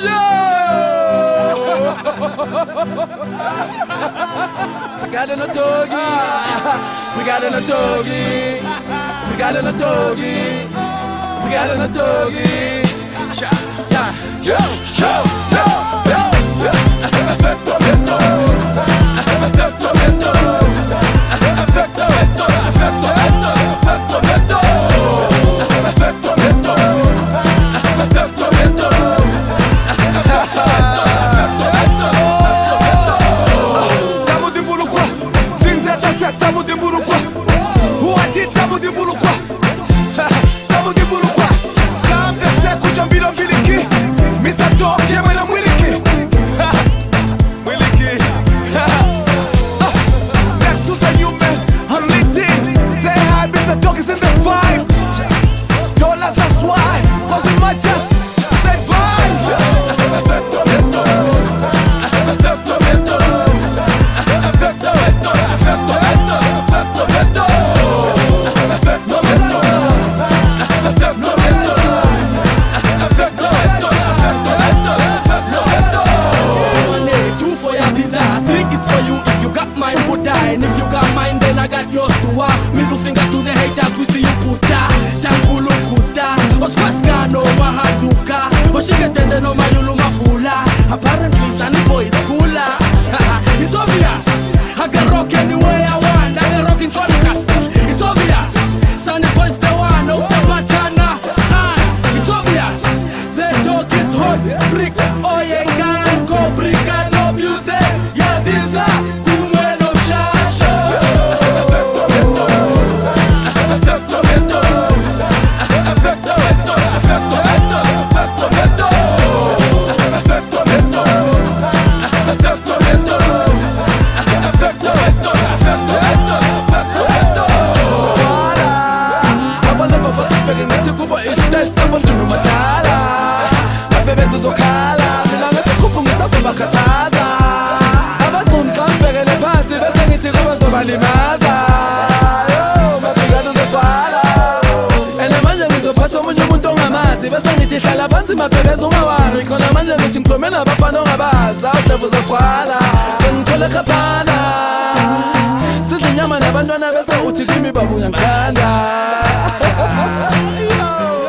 Yeah! doggy. We got pegada doggy. We got no doggy. We got togi. doggy. yeah, show, show. mine If you got mine then I got yours too ah. Middle fingers to the haters we see you puta Tankulu kuta no mahaduka, Oshiketende no mayulu mafula. Apparently sunny boys ngizobalimaza mapingano zotwala ende manje ngizophatha omunye umuntu ongamazi bese ngithi hlala phansi mabhebeza ungawari. Khona manje ngithi ngikhulume nabafana ongabazi awudlevu zogcwala sengithole khaphana. Sidla inyama nabantwana bese uthi kimi babuya ngithanda.